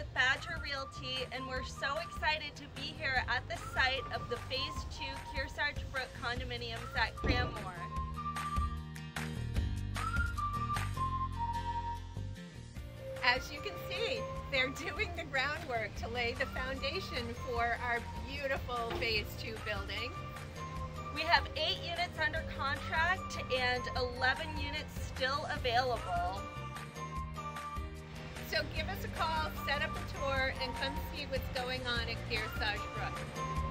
With Badger Realty, and we're so excited to be here at the site of the Phase 2 Kearsarge Brook condominiums at Cranmore. As you can see, they're doing the groundwork to lay the foundation for our beautiful Phase 2 building. We have 8 units under contract and 11 units still available. So give us a call, set up a tour, and come see what's going on at Kearsarge Brook.